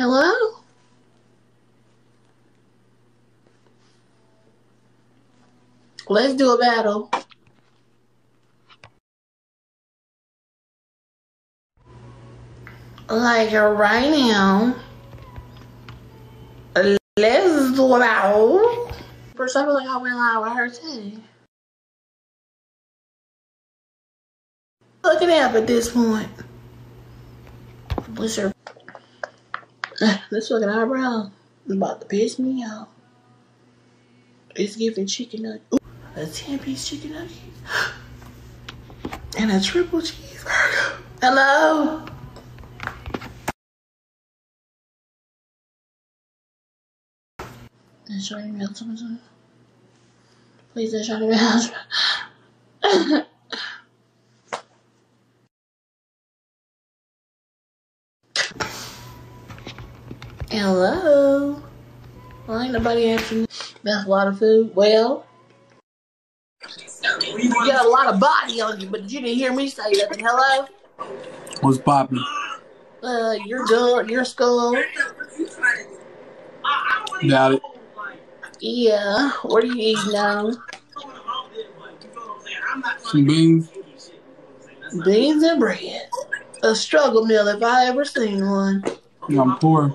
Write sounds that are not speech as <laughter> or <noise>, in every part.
Hello? Let's do a battle. Like right now. Let's do a battle. First, I feel like I went live with her too. Looking up at this point. What's her? <sighs> This fucking eyebrow is about to piss me off. It's giving chicken nugget. Ooh, a 10 piece chicken nugget. <gasps> And a triple cheeseburger. Hello? Is Shorty Milk something? Please, is Shorty Milk. Hello? Well, ain't nobody answering. That's a lot of food. Well, you got a lot of body on you, but you didn't hear me say nothing. Hello? What's poppin'? Uh, your gun, your skull. Doubt it. Yeah. What are you eating now? Some beans. Beans and bread. A struggle meal if I ever seen one. I'm poor.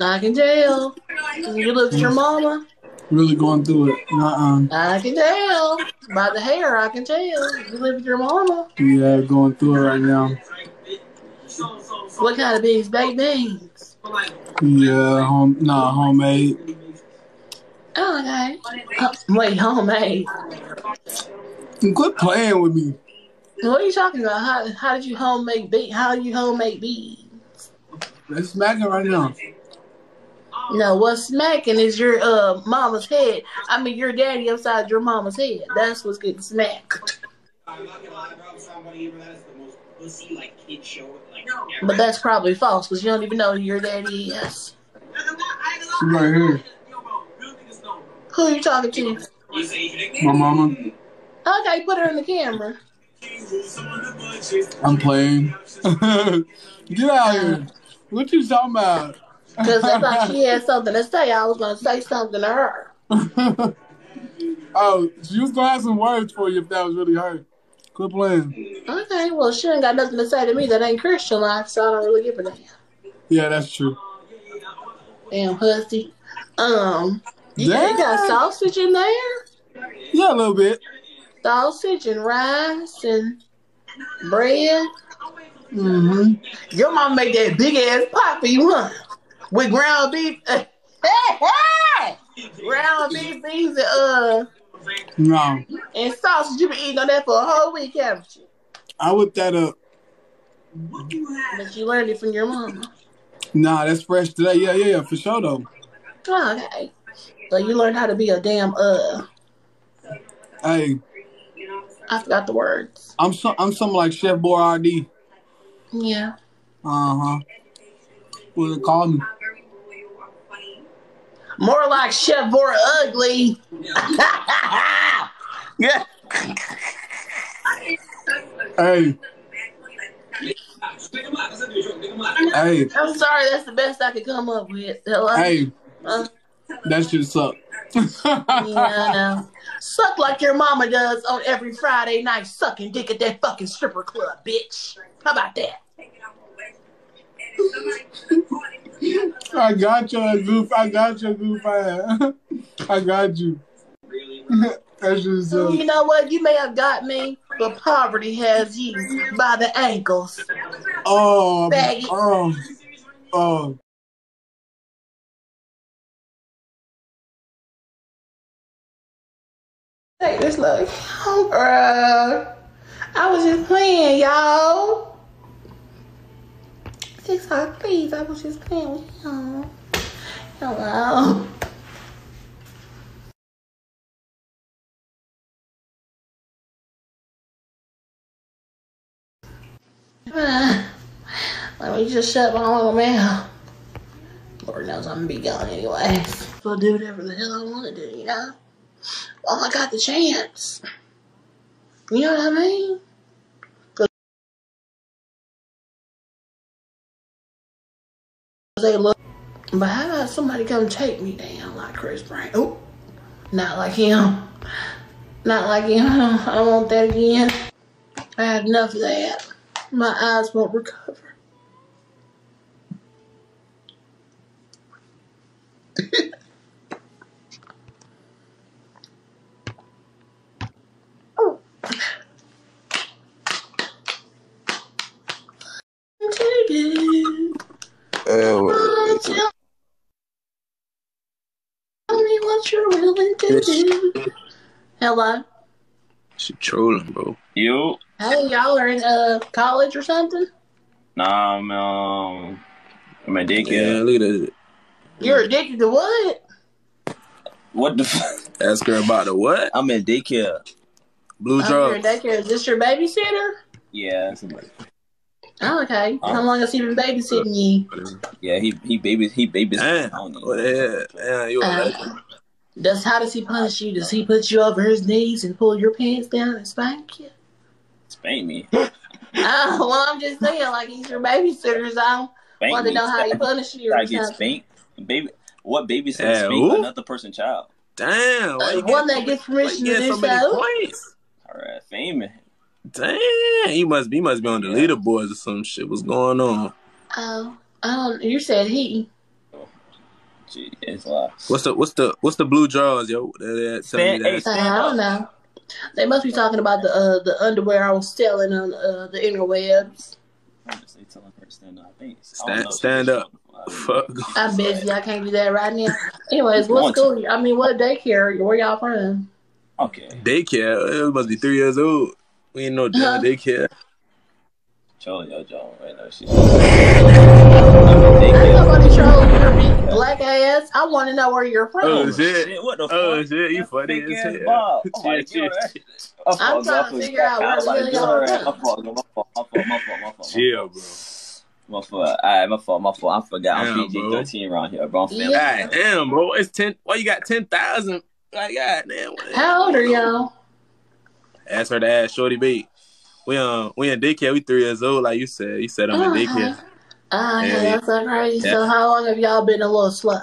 I can tell. You look at your mama. Really going through it. Uh-uh. I can tell. By the hair, I can tell. You live with your mama. Yeah, going through it right now. What kind of beans? Baked beans. Yeah, home. Nah, homemade. Oh, okay. Uh, wait, homemade. Quit playing with me. What are you talking about? How, how did you homemade beans? How you homemade beans? Let's smack it right now. No, what's smacking is your uh mama's head. I mean, your daddy upside your mama's head. That's what's getting smacked. But that's probably false because you don't even know who your daddy is. She right here. Who are you talking to? My mama. Okay, put her in the camera. I'm playing. <laughs> Get out of here. What you talking about? Because I thought she had something to say. I was going to say something to her. <laughs> oh, she was gonna have some words for you if that was really her. Quit playing. Okay, well, she ain't got nothing to say to me that ain't Christian like, so I don't really give a damn. Yeah, that's true. Damn hussy. Um, you, Yeah. you got sausage in there? Yeah, a little bit. Sausage and rice and bread. Mm-hmm. Your mom made that big ass pot for you, huh? With ground beef. <laughs> ground beef, beans, and uh, No, and sausage. You been eating on that for a whole week, haven't you? I whipped that up. But you learned it from your mama. Nah, that's fresh today. Yeah, yeah, yeah, for sure though. Oh, okay. So you learned how to be a damn uh. Hey, I forgot the words. I'm so I'm something like Chef Boyardee. Yeah. Uh huh. What they call me? More like Chef Bora Ugly. <laughs> yeah. Hey, hey, I'm sorry, that's the best I could come up with. Hello? hey, Uh, that shit suck. yeah, <laughs> Suck like your mama does on every Friday night, sucking dick at that fucking stripper club, bitch. How about that? I got you, goof. I got you, goof. I, <laughs> I got you. <laughs> That shit suck. You know what? You may have got me, but poverty has you by the ankles. Oh, Faggot. oh, oh. Hey, this look. Oh, bruh. I was just playing, y'all. Six heart, please. I was just playing with y'all. Hello. <sighs> Uh, let me just shut my little mouth. Lord knows I'm gonna be gone anyway. I'll do whatever the hell I want to do, you know? Well, I got the chance. You know what I mean? They look. But how about somebody come take me down like Chris Brown? Oh, not like him. Not like him. <laughs> I don't, I don't want that again. I had enough of that. My eyes won't recover. Oh. Take it. Uh, Oh, tell me what you're willing to do. Hello. she trolling, bro. You? Hey, y'all are in uh college or something? Nah, I'm um, I'm at Yeah, daycare. look at that. You're addicted to what? What the? F- Ask her about the what? I'm at daycare. Blue Oh, you're in drugs. daycare. Is this your babysitter? Yeah, somebody. Oh, okay. How Oh. long has he been babysitting you? Yeah, he he babies he babies. Damn. I don't know. What the hell? Damn, you a Uh, legend. Does how does he punish you? Does he put you over his knees and pull your pants down and spank you? Spank me. <laughs> Oh, well, I'm just saying, like he's your babysitter, so I Spank want to know how he punishes you I or get something. spanked. Baby, what baby says Yeah, spank who? another person child? Damn. Why Uh, one getting that gets many- why permission you to do so many so. points? All right, famous. Damn, he must be he must be on the Yeah. leaderboards or some shit. What's going on? Oh, oh, you said he. Gee, it's like What's the what's the what's the blue drawers, yo? That, that, tell me Fan- hey, that. Uh, I don't know. They must be talking about the uh, the underwear I was selling on uh, the interwebs. I'm just telling her to stand up. I think. I Stand- don't know, she stand up. Fuck. I'm busy. I can't do that right now. Anyways, what Want school? I mean, what daycare? Where y'all from? Okay, Daycare. It must be three years old. We ain't no damn Huh? daycare. Joe, yo, Joe, right now she's. Ain't daycare. Nobody trolling black ass. I want to know where you're from. Oh, shit. What the Oh fuck? Oh shit, you That funny fake as ass hell. Bob. <laughs> Oh my Shit, shit, God. shit. I'm trying to figure out where the hell y'all are My from. fault, my fault, my fault, my fault, my fault. Chill, bro. My fault. Alright, my fault, my fault. I forgot. I'm Damn, PG bro. thirteen around here, bro. I'm family. Yeah. God damn, bro. It's ten. Why you got ten thousand? Like, God damn. what- How old are y'all? Ask her to ask Shorty B. We um we in daycare. We three years old, like you said. You said I'm in daycare. Ah, Yeah, yeah, yeah. that's so crazy. Yeah. So, how long have y'all been a little slow?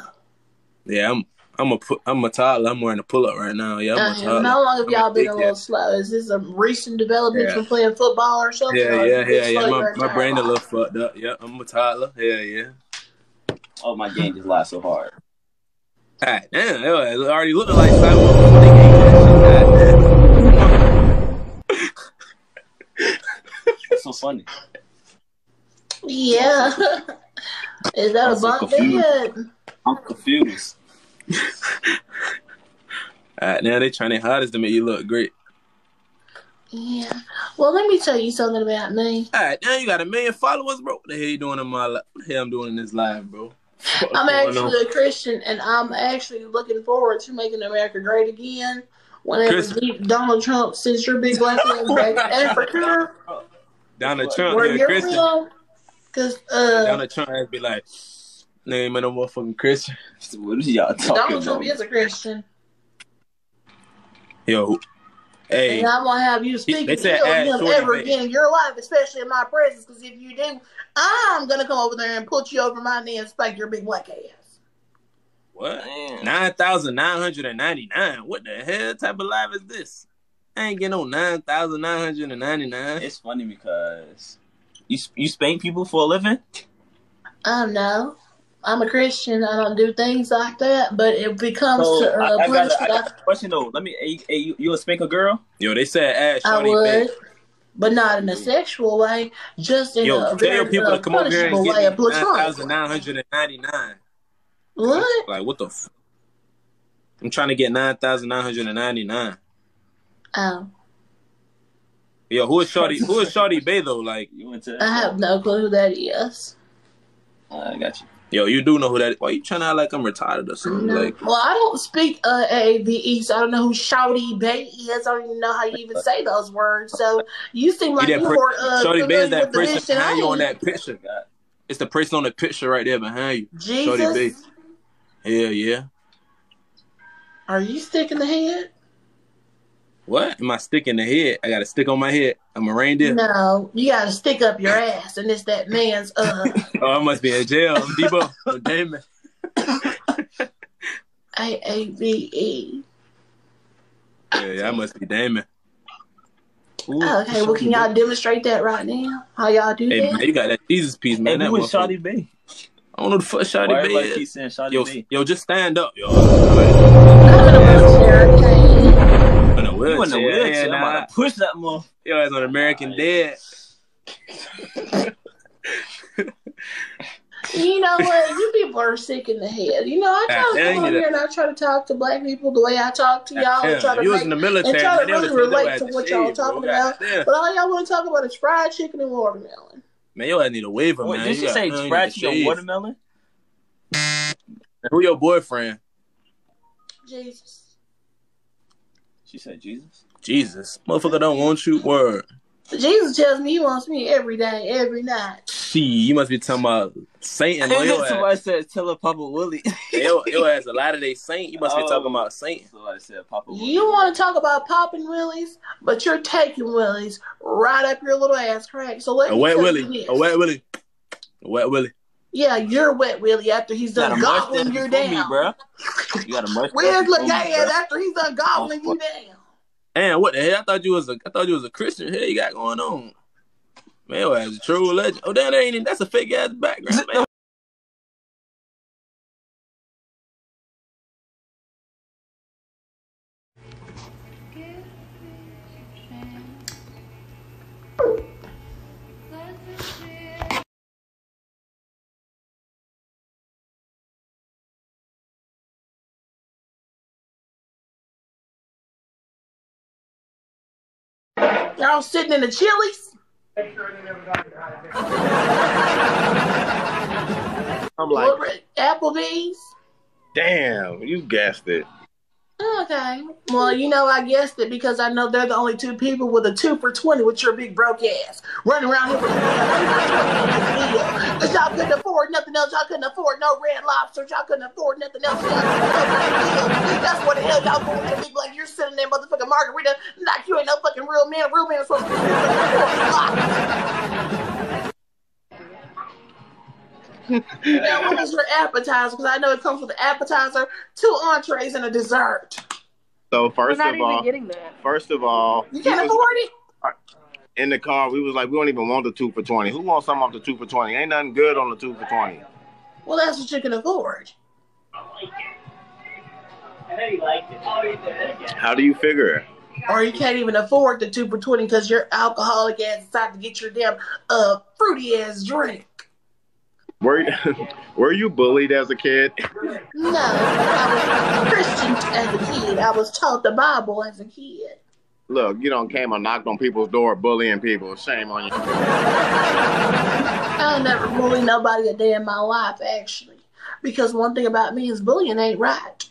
Yeah, I'm I'm a pu- I'm a toddler. I'm wearing a pull up right now. Yeah, I'm a Uh, toddler. how long have I'm y'all a been a daycare. little slow? Is this a recent development Yeah. from playing football or something? Yeah, or yeah, yeah, yeah. My, your my brain a little fucked up. Yeah, I'm a toddler. Yeah, yeah. Oh, my game just lied so hard. God damn, it already looking like Simon before they gave that shit. God It's so funny. Yeah. <laughs> Is that I'm a so bunk bed? I'm confused. All right, <laughs> uh, now they trying their hardest to make you look great. Yeah. Well, let me tell you something about me. All right, now you got a million followers, bro. What the hell you doing in my life? What the hell I'm doing in this live, bro? What's I'm going on? actually a Christian, and I'm actually looking forward to making America great again. Whenever Donald Trump sends your big black ass <laughs> back to Africa, Donald Trump, where you're Christian. from, because uh, <laughs> Donald Trump has be like, name no motherfucking Christian. what is y'all talking about? Donald Trump about? is a Christian, Yo, hey, and I won't have you speaking they said ill of him ever again in your life, especially in my presence. Because if you do, I'm gonna come over there and put you over my knee and spank your big black ass. what? Damn. Nine thousand nine hundred and ninety nine. What the hell type of life is this? I ain't getting no nine thousand nine hundred and ninety nine. It's funny because you you spank people for a living. I don't know. I'm a Christian. I don't do things like that, but it becomes So to I, uh, I, got a, I got a question though. Let me. Hey, hey, you, you a spank a girl? Yo, they said add I would, back. but not in a sexual way, just in Yo, a tell very people uh, to come over here punishable and way, a get nine platonic. thousand nine hundred and ninety nine. What? Like what the? F- I'm trying to get nine thousand nine hundred and ninety nine. Oh, Yo, who is Shorty? Who is Shorty Bay though? Like, You went to. I have no clue who that is. I got you. yo, you do know who that? Is. Why you trying to act like I'm retired or something? No. Like, Well, I don't speak uh, AAVE, so I don't know who Shouty Bay is. I don't even know how you even say those words. So you seem like you're per- uh, Shorty Bay is that person bitch I behind you on that picture. Got It's the person on the picture right there behind you. Shorty Bay. Jesus, Yeah, yeah. are you sticking the head? What? Am I stick in the head? I got a stick on my head. I'm a reindeer. No, you gotta stick up your ass, and it's that man's uh <laughs> Oh, I must be in jail. I'm Debo. <laughs> Oh, damn it. A A V E. Yeah, yeah, I must be Damon. Ooh, Oh, okay, well, can y'all demonstrate that right now? How y'all do Hey, that? man, you got that Jesus piece, Hey, man. who that was motherfucker- Shawty B? I don't know the fuck Shotty Why B is. keep saying Shawty Yo, B? yo, just stand up, yo. I'm wheelchair. Okay. In a You wheelchair. in the wheelchair? Yeah, I'm nah. about to push that motherfucker. Yo, as an American Dead. You know what? You people are sick in the head. You know, I try to come on it. here and I try to talk to black people the way I talk to y'all and try to you was make in the military. and try to really relate to to what y'all shave, bro. talking about. Goddamn. But all y'all want to talk about is fried chicken and watermelon. Man, your ass need a waiver, Wait, man. did You she got- say fried chicken to scratchy on shave. watermelon? Who your boyfriend? Jesus. She said Jesus. Jesus. Motherfucker don't want you. Word. Jesus tells me he wants me every day, every night. She, you must be talking about Satan. And Yo, your ass, somebody said, "Tell a Papa Willie." <laughs> yo, your ass a lot of they saint. You must be Oh. talking about Saint. Somebody said Papa Willie. You want to talk about popping willies, but you're taking willies right up your little ass crack. So let A me wet tell willy. A wet willy. A wet willy. Yeah, you're wet Willie. after he's done gobbling you before me, down. bro. You got a <laughs> mustache. Where's LeGan after he's done gobbling you down? Damn, what the hell? I thought you was a I thought you was a Christian. Hell you got going on? Man, your ass a true legend. Oh damn, that ain't even, that's a fake ass background, <laughs> man. Y'all sitting in the Chili's? I'm like, Applebee's? damn, you guessed it. Okay. Well, you know, I guessed it because I know they're the only two people with a two for 20 with your big broke ass running around here with a damn two for 20 in this deal. Because y'all couldn't afford nothing else. Y'all couldn't afford no red lobster. Y'all couldn't afford nothing else. That's what the hell y'all going to be like. You're sitting there, motherfucking margarita, like you ain't no fucking real man. Real man supposed to be Now, what is your appetizer? Because I know it comes with an appetizer, two entrees, and a dessert. So first not of even all, getting that. first of all, You can't afford it? in the car, we was like, we don't even want the two for twenty. Who wants something off the two for twenty? Ain't nothing good on the two for twenty. Well, that's what you can afford. I like it. How do you figure? Or you can't even afford the two for twenty because your alcoholic ass decided to get your damn uh fruity ass drink. Were you, <laughs> were you bullied as a kid? No, I was Christian as a kid. I was taught the Bible as a kid. Look, you don't came and knocked on people's door bullying people. Shame on you. I never bullied nobody a day in my life, actually. Because one thing about me is bullying ain't right.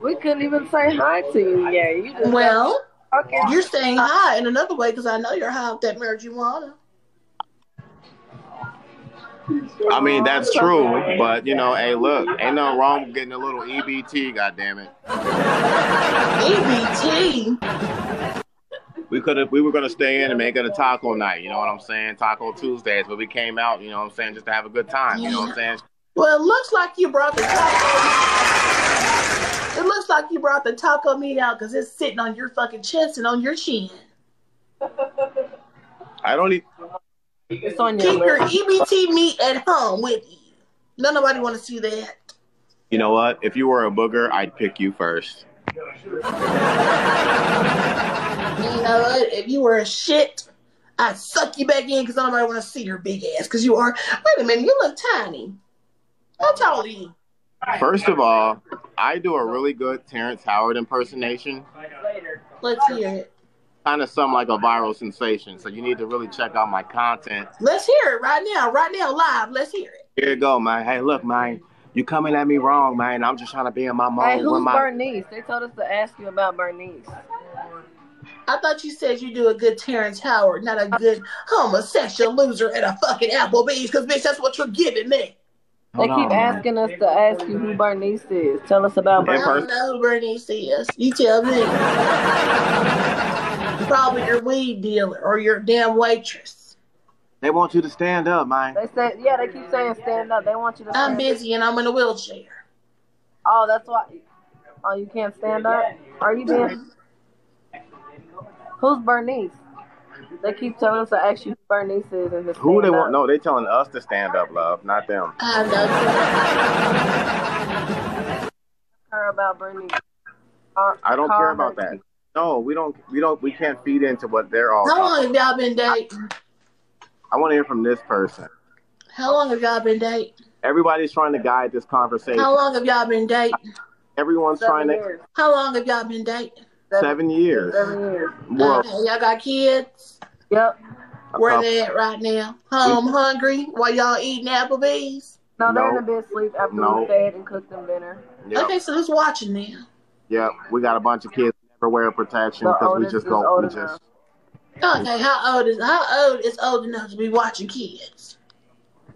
We couldn't even say hi to you. Yeah, you just Well, okay. you're saying hi in another way because I know you're high off that marijuana. I mean, that's true, but you know, hey, look, ain't nothing wrong with getting a little EBT. Goddamn it. EBT. We could have, we were gonna stay in and make it a taco night. You know what I'm saying? Taco Tuesdays, but we came out. You know what I'm saying? Just to have a good time. You know what I'm saying? Well, it looks like you brought the taco. It looks like you brought the taco meat out because it's sitting on your fucking chest and on your chin. I don't need. It's on your Keep your. EBT meat at home with you. No, nobody want to see that. You know what? If you were a booger, I'd pick you first. You know what? If you were a shit, I'd suck you back in because nobody want to see your big ass. Because you are. Wait a minute, you look tiny. How tall are you? First of all, I do a really good Terrence Howard impersonation. Later, Let's hear it. Kind of something like a viral sensation. So you need to really check out my content. Let's hear it right now, right now, live. Let's hear it. Here you go, man. Hey, look, man. You coming at me wrong, man. I'm just trying to be in my mode Hey, who's my. Bernice? They told us to ask you about Bernice. I thought you said you do a good Terrence Howard, not a good homosexual loser at a fucking Applebee's, because bitch, that's what you're giving me. They Hold keep on. asking us to ask you who Bernice is. Tell us about In I don't know who Bernice is. You tell me. <laughs> Probably your weed dealer or your damn waitress. They want you to stand up, man. They said, yeah, they keep saying stand up. They want you to stand I'm up. busy and I'm in a wheelchair. Oh, that's why. Oh, you can't stand up? Are you being. Who's Bernice? They keep telling us to ask you who Bernice is and to Who they stand want? No, they're telling us to stand up, love, not them. I know. <laughs> Her about Bernice. Uh, I don't care her. about that. No, we don't. We don't. We can't feed into what they're all. How long have y'all been dating? I want to hear from this person. How long have y'all been dating? Everybody's trying to guide this conversation. How long have y'all been dating? Everyone's Seven trying to. How long have y'all been dating? Seven years. Seven years. Well, Okay, y'all got kids? Yep. Where they at right now? Home hungry while y'all eating Applebee's? No, they're in No. the bed sleep after No. we fed and cooked them dinner. Yep. Okay, so who's watching now? Yep. We got a bunch of kids who never wear protection because we just is go. old We just. Okay, how old is how old is old enough to be watching kids?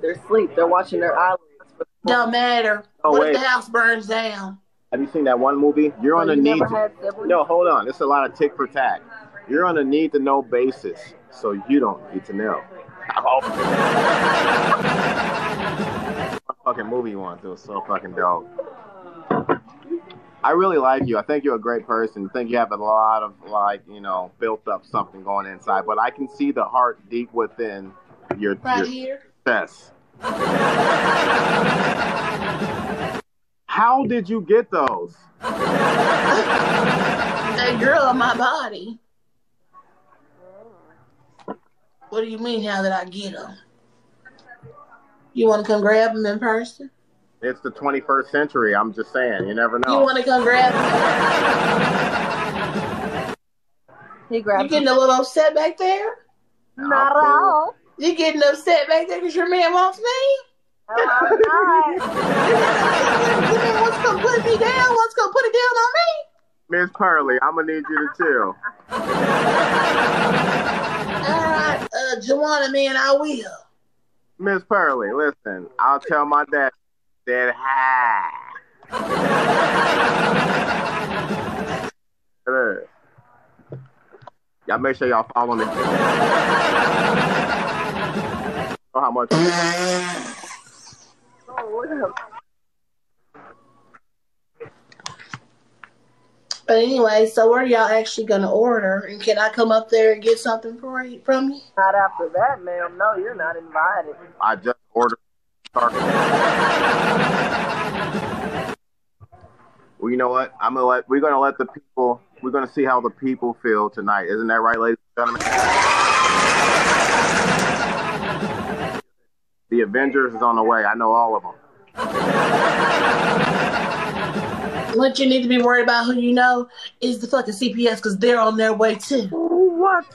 They're asleep. They're watching their eyelids. Don't matter. Oh, what wait. if the house burns down? Have you seen that one movie? You're So on a you need. Never to, had no, hold on. It's a lot of tick for tack. You're on a need to know basis, so you don't need to know. Oh. <laughs> what fucking movie you want? It was so fucking dope. I really like you. I think you're a great person. I think you have a lot of like, you know, built up something going inside. But I can see the heart deep within your, Right your here. success. How did you get those? They grew on my body. What do you mean? How did I get them? You want to come grab them in person? It's the 21st century. I'm just saying. You never know. You want to come grab them? He You grabbed getting a little upset back there? Not at cool. all. You getting upset back there because your man wants me? I'm not. <laughs> Your man wants to put me down. Wants to put it down on me? Miss Pearly, I'm gonna need you to chill. All right, uh, Joanna, man, I will. Miss Pearly, listen. I'll tell my dad that hi. It is. Y'all make sure y'all follow me. Know how much? Oh, look. But anyway, so what are y'all actually gonna order? And can I come up there and get something for you, from you? Not after that, ma'am. No, you're not invited. I just ordered. Well, you know what? I'm gonna let. We're gonna let the people. We're gonna see how the people feel tonight. Isn't that right, ladies and gentlemen? The Avengers is on the way. I know all of them. What you need to be worried about, who you know, is the fucking CPS because they're on their way too. What?